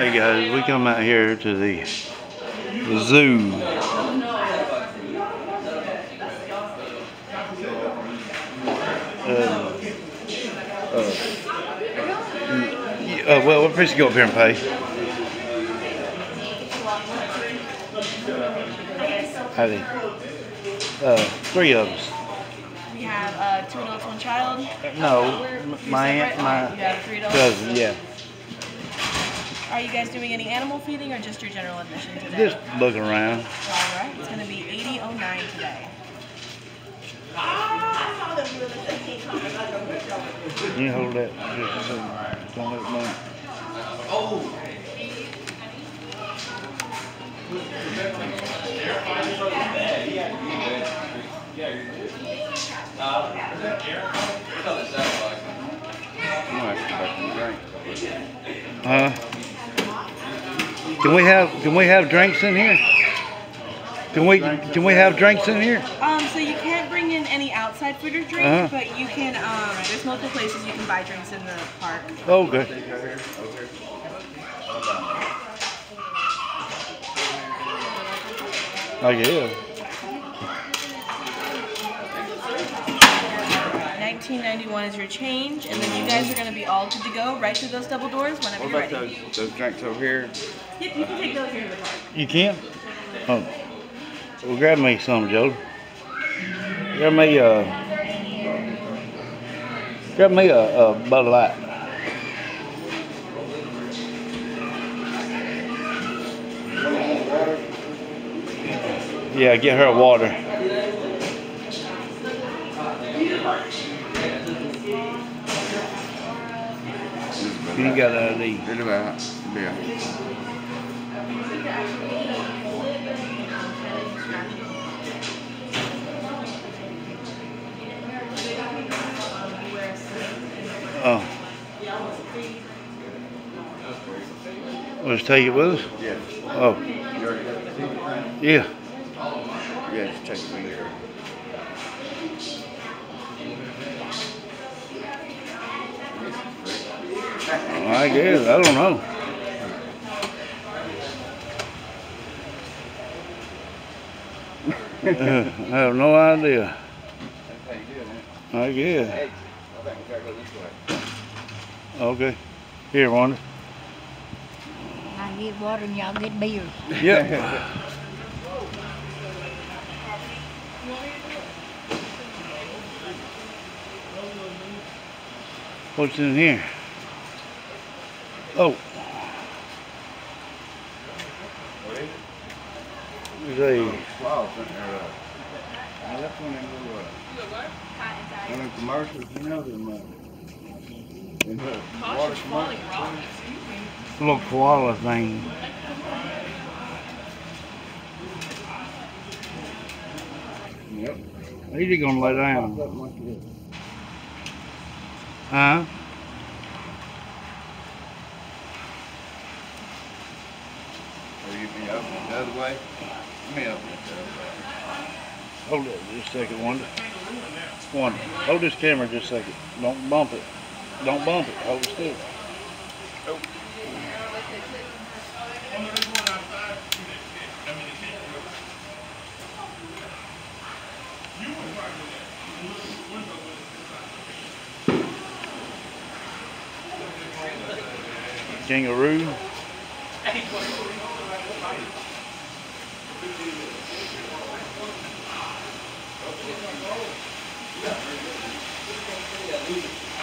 Hey guys, we come out here to the zoo. Uh, uh, uh, well, what price you go up here and pay? Howdy. Uh, three of us. We have two adults, one child. No, You're my aunt, my You have three adults. cousin, yeah. Are you guys doing any animal feeding or just your general admission today? Just looking around. All right. It's going to be 8009 today. You hold that just a second. Don't let it move. Uh, can we have can we have drinks in here? Can we can we have drinks in here? Um, so you can't bring in any outside food or drink, Uh-huh. but you can. Um, there's multiple places you can buy drinks in the park. Oh, good. I guess. 1991 is your change, and then you guys are going to be all good to go right through those double doors whenever What you're about ready. those, those drinks over here? Yep, you can take those here to the park. You can? Oh. Well, grab me some, Joe. Grab me a. Grab me a, a Bud Light. Yeah, get her a water. You got an ID. Bit about, yeah. Oh. Just take it with us? Yeah. Oh, You already got the ticket thing? yeah. Yeah, just take it with you. I guess. I don't know. Uh, I have no idea. That's how you do it, I guess. Hey, I think we go this way. Okay. Here, Wanda. I get water and y'all get beer. Yep. What's in here? Oh. There's a Wow, something there, now that's one one of them commercials, you know, commercials. little koala thing. Yep. He's gonna lay down. Huh? Can open it the other way. Let me open it the other way. Hold it just a second, Wanda. Wanda, hold this camera just a second. Don't bump it. Don't bump it. Hold it still. Kangaroo.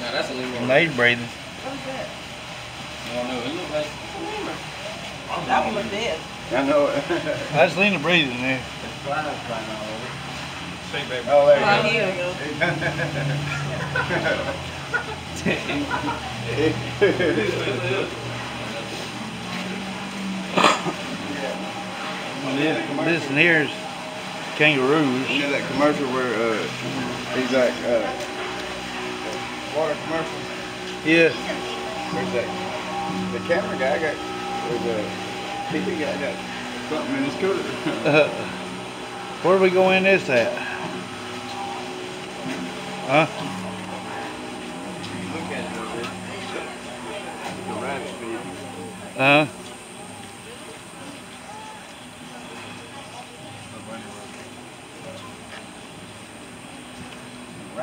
Now that's a lemur. Nade breathing. I don't know. It looks like That one was dead. I know it. That's Lena breathing there. Flies flying all over. Oh, there Right you oh, here. go. This, this here's kangaroos. You know that commercial where uh, he's like uh, water commercial? Yeah. Where's that? The camera guy got, or the TV guy got something in his cooler. Uh, where do we go in this at? Huh? Look at it over there. The rabbit feed. Uh,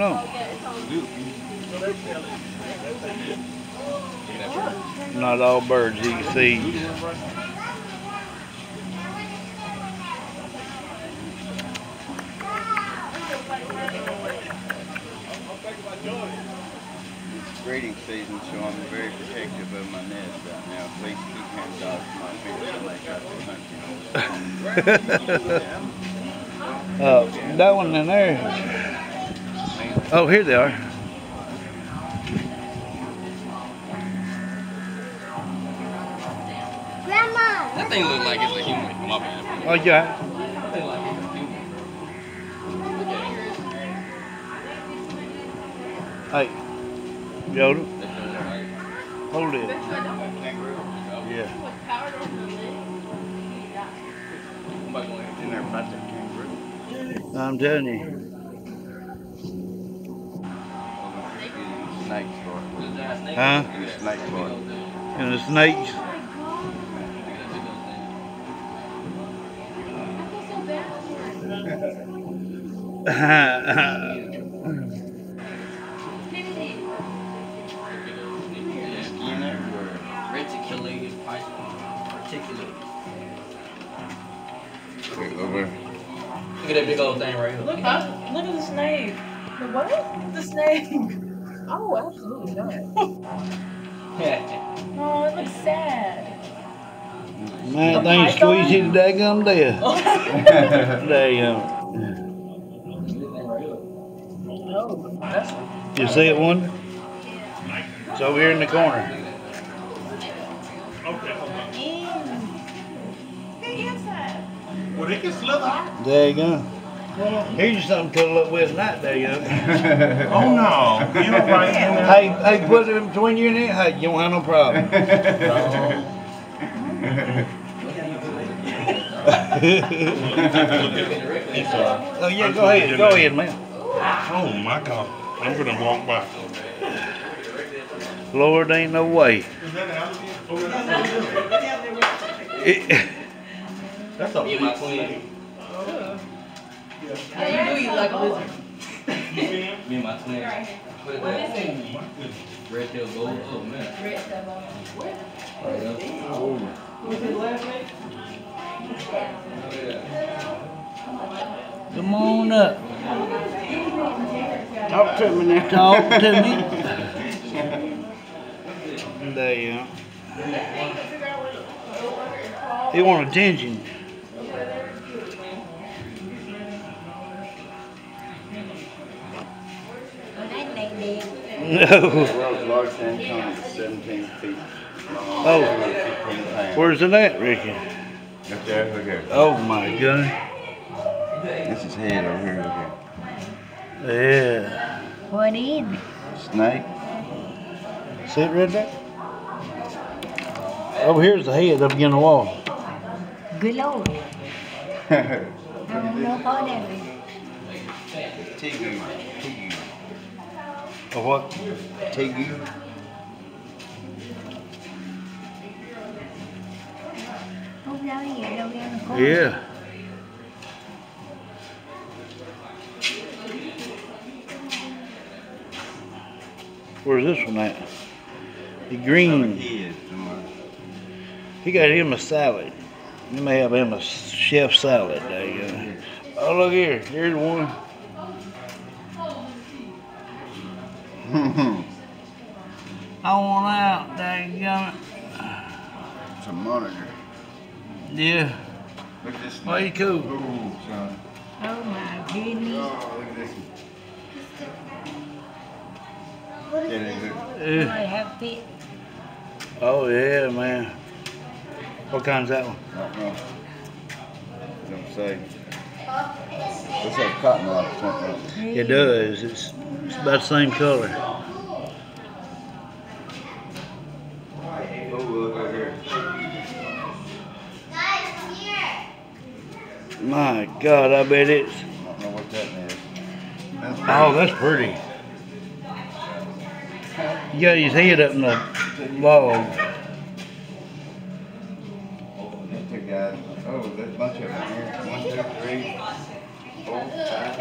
know. Not all birds eat seeds. It's breeding season, so I'm very protective of my nest right now. Please keep hand dogs my fingers when they try to hunt, you know. Uh, that one in there. Oh, here they are. Grandma. That thing looks like it's a human. Oh, yeah. That thing like it's a human. Hey, Yoda, That's just like- hold it. Yeah. I'm about to go in. In there about that kangaroo. I'm telling you. Snake sport. A snake? Huh? In the snake sport. And the snakes. Skin everywhere. Reticulated python. Articulated. Over. Look at that big old thing right here. Look up. Look at the snake. The what? The snake. Oh, absolutely not. Yeah. Oh, it looks sad. Man, thing squeeze you to daggum death. Daggum. Oh, that's You see it, one? It's over here in the corner. Well, they can slither. There you go. Here's something to look with tonight, there you go. Oh no, you right in there. Hey, hey, put it between you and it. Hey, you don't have no problem. oh yeah, go ahead, go ahead, man. Oh my God, I'm gonna walk by. Lord, ain't no way. Is that an alligator? That's It, That's a Me and my twin. Yeah, you do eat like a lizard. Me and my twin. What is that? Red tail gold. Oh man. Red tail gold. Right up. come on up. Talk to me now. Talk to me. There you go. He want attention. No. The world's largest anaconda is 17 feet long. Oh. Where's it at, Ricky? Up there, look here. Oh my god. This is head over here, look here. Yeah. What in? Snake. See it right there? Over here's the head up against the wall. Good Lord. I don't know what that is. A what? Take you. Yeah. Where's this one at? The green. He got him a salad. You may have him a chef salad. There you go. Oh, look here. Here's one. I want out. There you go. It's a monitor. Yeah. Look at this. Way cool. Ooh, son. Oh my goodness. Oh, look at this. What is Yeah, this? look. Do I have fit? oh, yeah, man. What kind's that one? Don't know. Don't say. Looks like cotton rod or something. It does. It's, it's about the same color. My God, I bet it's. I don't know what that is. That's Oh, that's pretty. You got his head up in the log. That's two guys. Oh, there's a bunch of them here. One, two, three, four, five.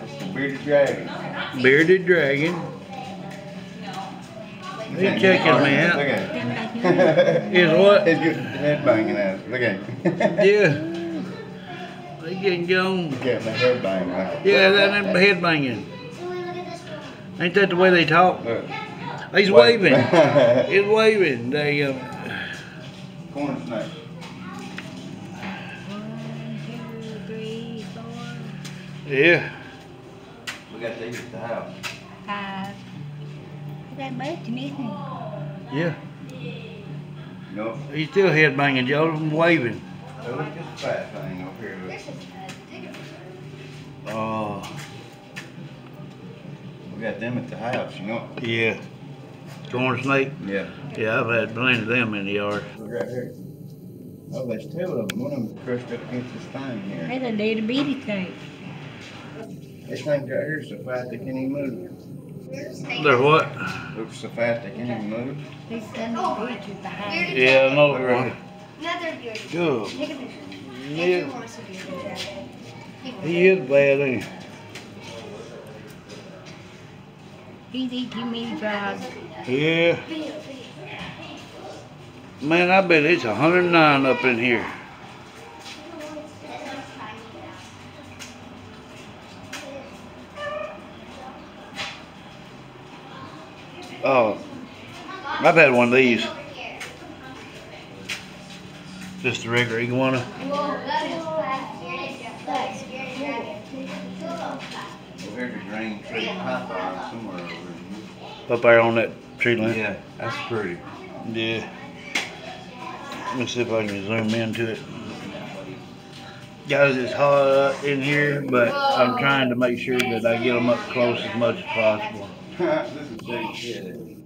That's the bearded dragon. Bearded dragon. Hey, check him Look out. At it. Is what? He's getting head banging at us. Look at him. Yeah. They getting going. Getting the head banging. Like Yeah, that that head banging. So we look at this one. Ain't that the way they talk? Look. He's waving. He's waving. There you uh, go. Corn snake. One, two, three, four, Yeah. We got these at the house. five. That button, isn't it? Yeah. Nope. He's still head banging, Joe. and Waving. Oh, look at this fat thing over here. Look. This is a digger. Oh, We got them at the house, you know. yeah. Corn snake. Yeah. Yeah, I've had plenty of them in the yard. Look right here. Oh, there's two of them. One of them's crushed up against this thing here. That's a little bitty thing. This thing right here is so fast they can't even move. They're what? Looks so fast they can't even move. This little picture behind. Yeah, I know right one. Another beard. Good. Take a picture. Yeah. Andrew wants a bearded dragon. He is bad, ain't he? He's eating me drugs. Yeah. Video, video. Man, I bet it's 109 up in here. Oh, I've had one of these. Just a regular iguana. Whoa, that is fast. That's bearded dragon. Well, here's a green tree python somewhere over here. Up there on that tree line. Yeah, that's pretty. Yeah. Let me see if I can zoom into it. Guys, it's hot in here, but I'm trying to make sure that I get them up close as much as possible.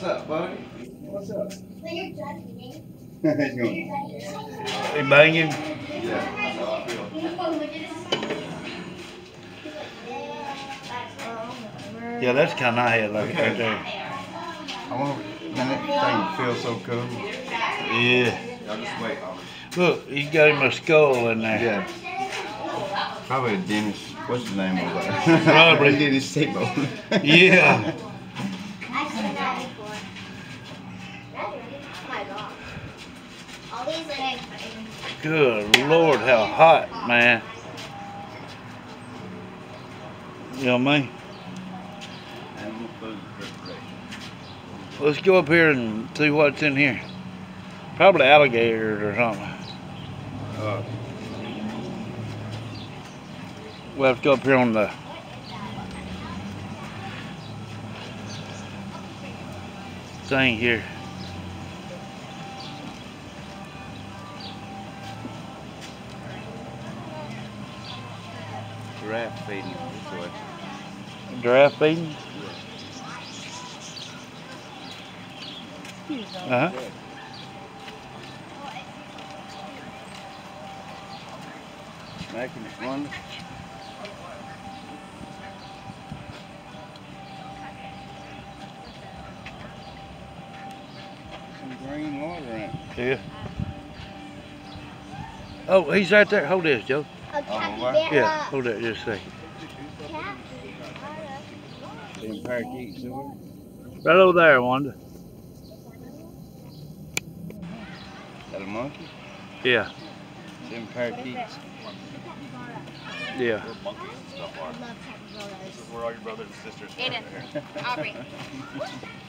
What's up, buddy? What's up? When you're done eating, He's going, They banging? yeah, that's how I feel. look. Yeah, that's kind of I had like right there. I wonder, man, that thing feels so cool. Yeah. I'll just wait. Look, he's got him a skull in there. Yeah. Probably a Dennis, what's his name over there? Probably. Dennis Sabo. Yeah. I've seen that before. Oh my god. All these like Good Lord, how hot, man. You know what I mean? Let's go up here and see what's in here. Probably alligators or something. Uh, We'll have to go up here on the thing here. Giraffe feeding this way. Giraffe feeding? Uh-huh. Making it wonder. Some green water in it. Yeah. Oh, he's right there. Hold this, Joe. a Oh. Yeah, hold that just a second. Them parakeets somewhere. Right over there, Wanda. That a monkey? Yeah, Them parakeets. yeah. Where all your brothers and sisters? Aiden, Aubrey.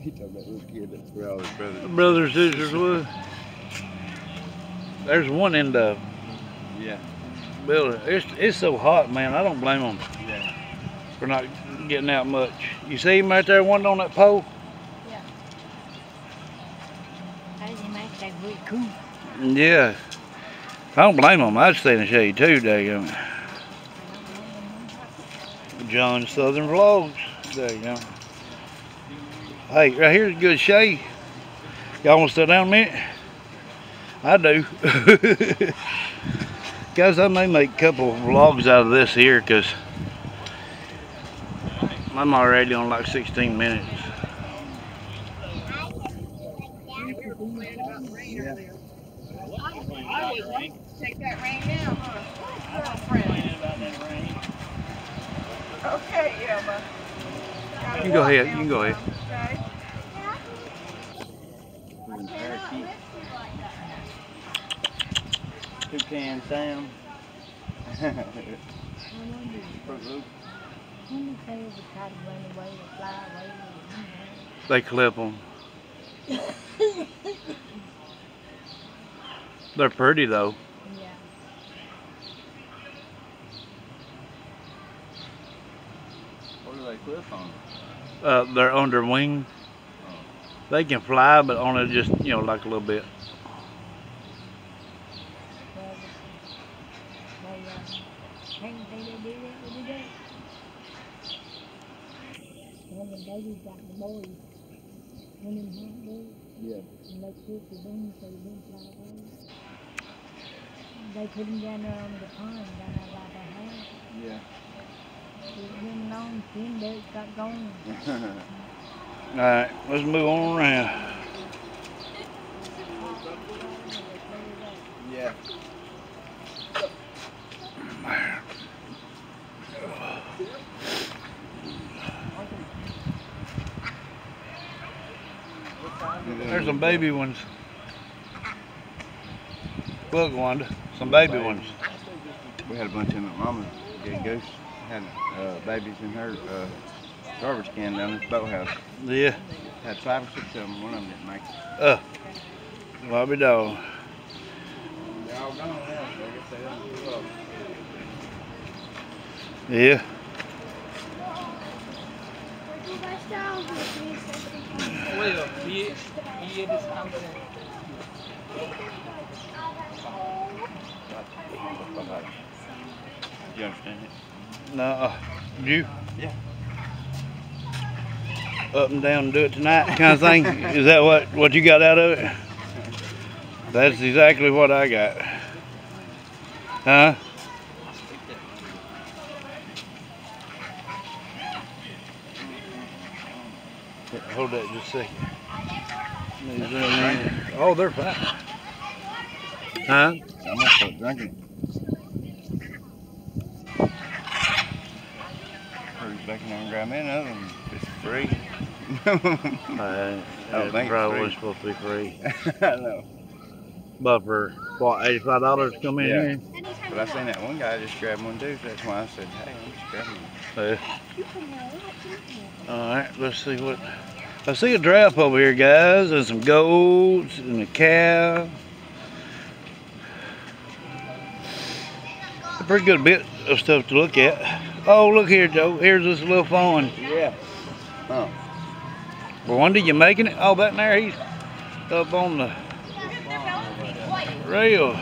He told that little kid that's where all his brothers. Brothers, sisters, wood. There's one in the Yeah. building. It's it's so hot, man. I don't blame them Yeah. for not getting out much. You see him right there, one on that pole. Thấy gì mấy cái vui cool. Yeah. I don't blame them. I'd stay in the shade too, daggum. John Southern Vlogs. There you go. Hey, right here's a good shade. Y'all want to sit down a minute? I do. Guys, I may make a couple vlogs out of this here because I'm already on like 16 minutes. Okay, Emma. You can go ahead, you can go ahead. Them parakeets. Toucan Sam. Fruit Loop. They say we try to run away or fly away, you know. They clip them. They're pretty though. Yeah. What do they clip on? Uh, they're under wing. They can fly, but only just you know like a little bit. They, uh, can't say they do that, but they do. When the babies got the boys, when them hot boys, Yeah. they took the wings, so they didn't fly away. They put them down there on the pond, down there by the house. Yeah. It went along, then they got going. All right, let's move on around. yeah. There's some baby ones. Look, Wanda, some baby ones. We had a bunch of them at Mama's. Gay Goose had uh, babies in her uh, garbage can down at the boathouse. Yeah, Had five or six of them. One of them didn't make it. uh, Bobby dog. They're all gone now, so I guess they don't give up. Yeah. Well, he, he is something. Do you understand it? No, uh, you? Yeah. Up and down and do it tonight kind of thing? Is that what, what you got out of it? That's exactly what I got. Huh? Hold that just a second. Oh, they're fine. Huh? I'm gonna start drinking. Hurry back and grab me another one. It's free. Uh, Oh, it thank you, probably free. was supposed to be free. I know. But for what, eighty-five dollars to come in Yeah. here? But I seen that one guy just grab one too, that's why I said, hey, I'm just grabbing one. Yeah. All right, let's see what. I see a draft over here, guys, and some goats and a cow. A pretty good bit of stuff to look at. Oh, look here, Joe. Here's this little fawn. Yeah. Oh. Did you making it? Oh, that there, he's up on the rail.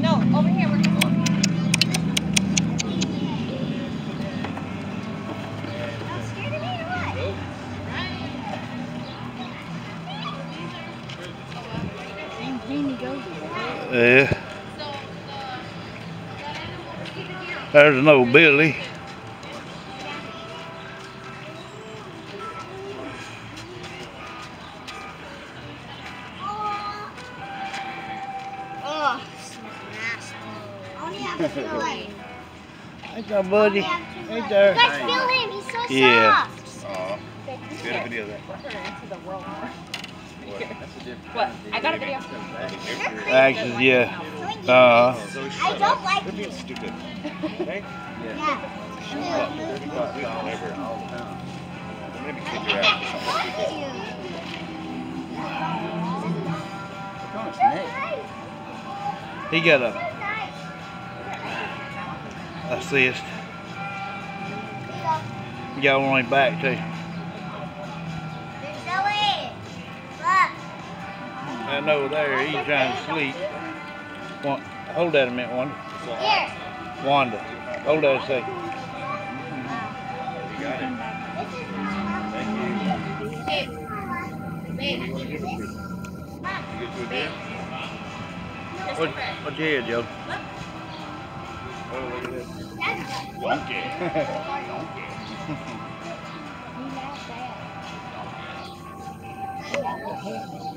No, over here. We're Same thing to go. Yeah. There's an old Billy. Oh, smells nasty. Only have to feel like. Hey there, buddy. Hey there. You guys feel him? He's so Yeah. soft. Aw. Get a video of that. What? I got a video. Axes, yeah. Uh, I don't like They're you. being stupid. Yeah. Thirty-five dollars every all the time. Maybe kick your ass or something stupid. Look on its neck. he got a assist. He got one on his back too. Zoe, look. And over there, he's trying to sleep. Hold that a minute, Wanda. Here. Wanda, hold that a second. You got it. Thank you. What do you want to give it to? You get to? What, what's your head, Joe? Oh, look at this. Donkey. He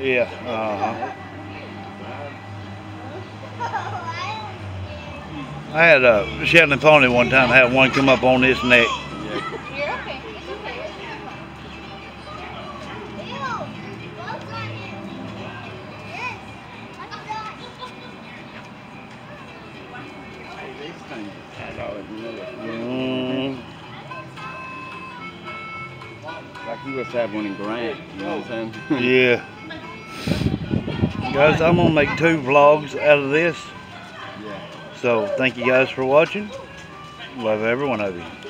Yeah. Something, huh? I had uh, a Shetland pony one time, had one come up on this neck. Yeah. Guys, I'm gonna make two vlogs out of this. So thank you guys for watching. Love every one of you.